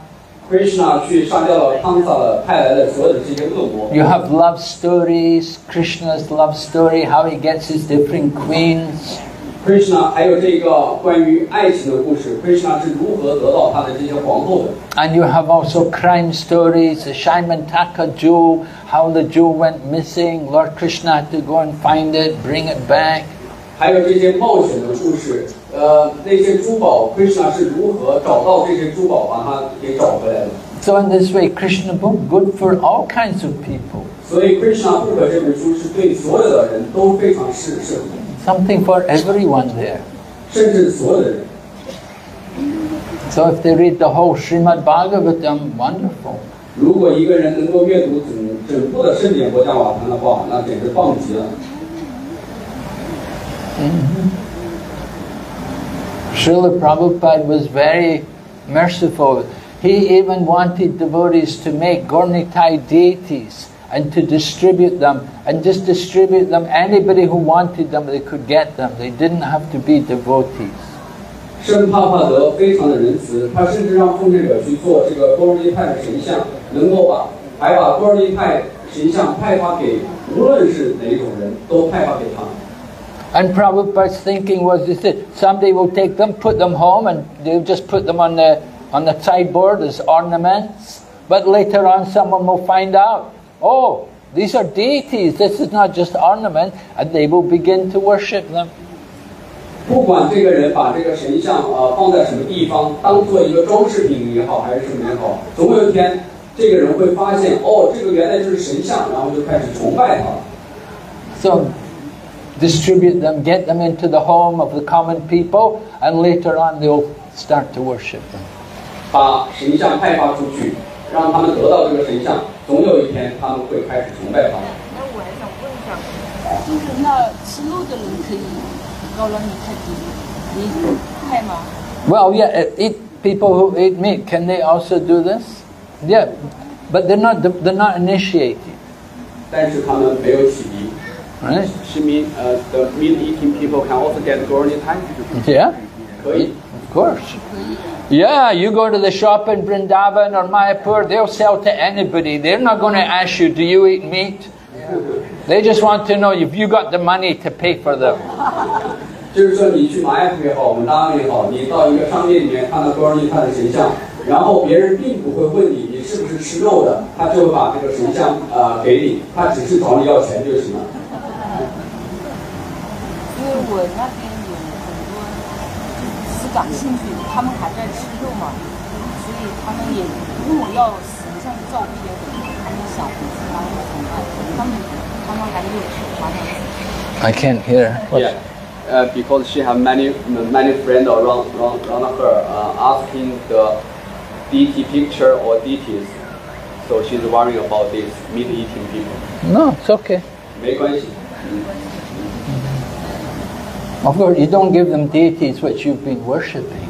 Speaker 1: You have love stories, Krishna's love story, how he gets his different queens.
Speaker 2: Krishna 还有这个关于爱情的故事，Krishna
Speaker 1: you have also crime stories, the Syamantaka jewel, how the jewel went missing, Lord Krishna had to go and find it, bring it back.
Speaker 2: 还有这些冒险的故事，呃，那些珠宝，Krishna 是如何找到这些珠宝，把它给找回来的。
Speaker 1: So in this way, Krishna book good for all kinds of people.
Speaker 2: 所以《Krishna 不可》这本书是对所有的人都非常适适合的，
Speaker 1: Something for everyone there.
Speaker 2: 甚至所有的人。
Speaker 1: So if they read the whole Srimad Bhagavatam, wonderful.
Speaker 2: 如果一个人能够阅读整整部的圣典国家瓦坛的话，那简直棒极了。
Speaker 1: Mm -hmm. Prabhupada was very merciful. He even wanted devotees to make Gaura Nitai deities and to distribute them and just distribute them. Anybody who wanted them, they could get them. They didn't have to be devotees.
Speaker 2: 圣帕帕德非常的仁慈，他甚至让奉献者去做这个多尔利派的神像，能够把还把多尔利派神像派发给无论是哪种人都派发给他们。
Speaker 1: And Prabhupada's thinking was, he said, somebody will take them, put them home, and they'll just put them on the on the sideboard as ornaments. But later on, someone will find out, oh, these are deities. This is not just ornament, and they will begin to worship them.
Speaker 2: 不管这个人把这个神像呃放在什么地方，当做一个装饰品也好，还是什么也好，总有一天这个人会发现，哦，这个原来就是神像，然后就开始崇拜他了。
Speaker 1: So distribute them, get them into the home of the common people, and later on they'll start to worship them.
Speaker 2: 把神像派发出去，让他们得到这个神像，总有一天他们会开始崇拜他。
Speaker 5: 那我还想问一下，就是那吃肉的人可以高了你太低，你派吗？
Speaker 1: Well, yeah, uh, eat people who eat meat. Can they also do this? Yeah, but they're not. They're not initiated,
Speaker 2: 但是他们没有起疑。
Speaker 1: right?
Speaker 2: She mean, uh, the meat-eating people can also get Gorni time.
Speaker 1: Yeah,
Speaker 2: 可以，
Speaker 1: of course. Yeah, you go to the shop in Vrindavan or Mayapur, they'll sell to anybody. They're not going to ask you, "Do you eat meat?" They just want to know if you got the money to pay for them.
Speaker 2: 就是说你去马雅普也好，我们拉面也好，你到一个商店里面看到 Gorni 他的神像，然后别人并不会问你你是不是吃肉的，他就会把这个神像呃给你，他只是找你要钱就行了。
Speaker 5: 因为我那边有很多是感兴趣的，他们还在吃肉嘛，所以他们也问我要神像的照片，他们想回去他们崇拜，他们他们还没有去华南。
Speaker 1: I can't hear.
Speaker 2: Yeah. uh, because she have many many friends around around, around her uh, asking the deity picture or deities, so she's worrying about this meat eating people.
Speaker 1: No, it's okay.
Speaker 2: 没关系，
Speaker 1: Of course, you don't give them deities which you've been worshipping.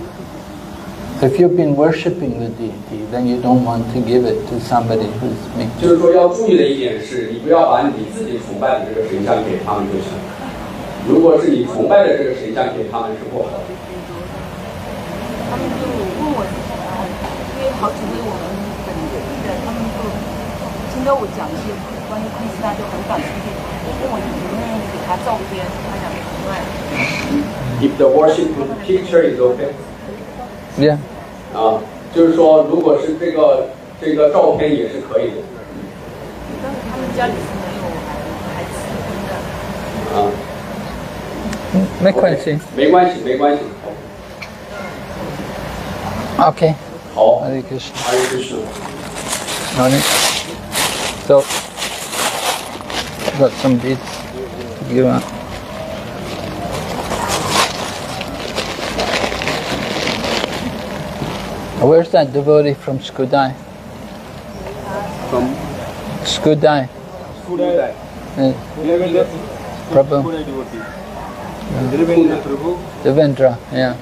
Speaker 1: If you've been worshipping the deity, then you don't want to give it to somebody who's
Speaker 2: 就
Speaker 1: making.
Speaker 2: 是说要注意的一点是，你不要把你自己崇拜的这个神像给他们就行。如果是你崇拜的这个神像给他们是不好的。
Speaker 5: 他们就问我，因为好几回我们本地的，他们就听到我讲一些关于昆斯拉就很感兴趣，问我能不能给他照片，他想出卖。
Speaker 2: If the worship picture is okay，
Speaker 1: Yeah.
Speaker 2: 啊，就是说如果是这个这个照片也是可以的。
Speaker 5: 但是他们家里是没有孩孩子婚的。
Speaker 2: 啊，
Speaker 1: 没关系。
Speaker 2: 没关系，没关系。
Speaker 1: Okay.
Speaker 2: 好，
Speaker 1: Hare Krishna.
Speaker 2: 还有就是。
Speaker 1: Alright. So, got some beads to give out. Where's that devotee from Skudai?
Speaker 2: From?
Speaker 1: Skudai.
Speaker 2: Skudai.
Speaker 1: Uh, Prabhu. Skudai devotee. Uh, Devendra Prabhu. Yeah.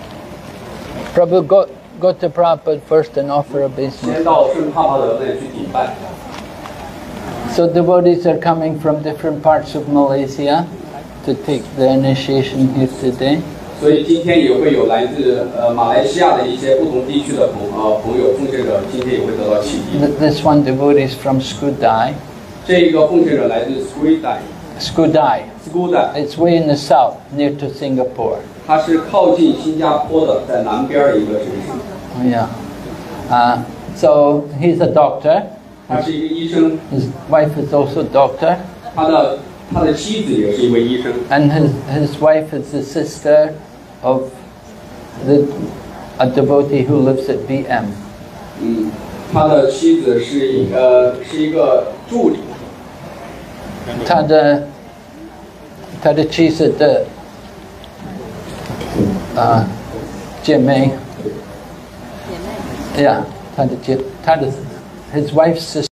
Speaker 1: Prabhu got go to Prabhupada first and offer a business. So devotees are coming from different parts of Malaysia to take the initiation here today.
Speaker 2: 所以今天也会有来自呃马来西亚的一些不同地区的朋呃朋友奉献者，今天也会得到启迪。
Speaker 1: Th- This one devotee is from Skudai.
Speaker 2: 这一个奉献者来自 Skudai
Speaker 1: Skudai.
Speaker 2: Skudai，
Speaker 1: It's way in the south, near to Singapore.
Speaker 2: 它是靠近新加坡的，在南边儿的一个城市。
Speaker 1: Oh, yeah. Uh, so he's a doctor.
Speaker 2: 他是一个医生，
Speaker 1: His wife is also a doctor.
Speaker 2: 他的他的妻子也是一位医生，
Speaker 1: And his, his wife is the sister of the, a devotee who lives at BM.
Speaker 2: 嗯，他的妻子是一呃是一个助理，
Speaker 1: 他的他的妻子的啊姐妹，yeah，他的姐他的 his wife's sister